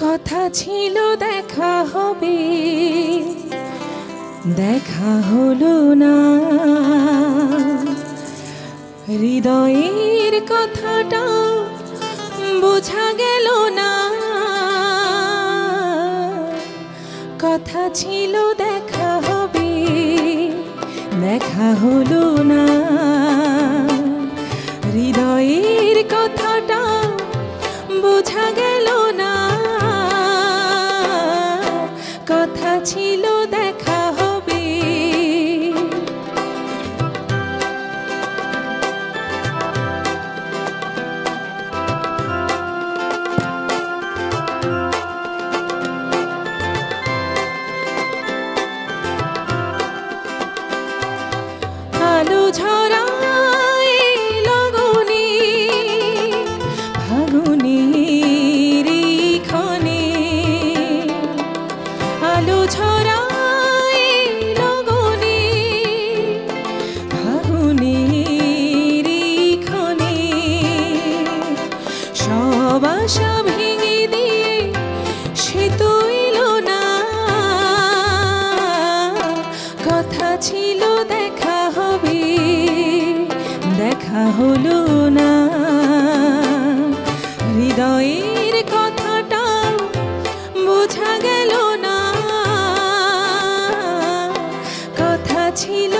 কথা ছিল, দেখা হবে। দেখা হলো না। হৃদয়ের কথাটা বোঝা গেল না। কথা ছিল, দেখা হবে। দেখা হলো না। হৃদয়ের কথাটা বোঝা গেল না। কথা ছিল দেখা দেখা হলো না। হৃদয়ের কথাটা বোঝা না। কথা ছিল